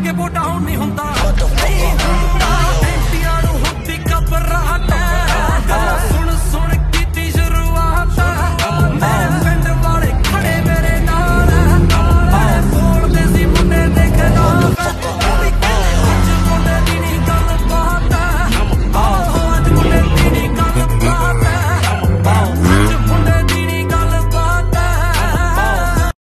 ਅੱਗੇ ਬੋ ਡਾਊਨ ਨਹੀਂ ਹੁੰਦਾ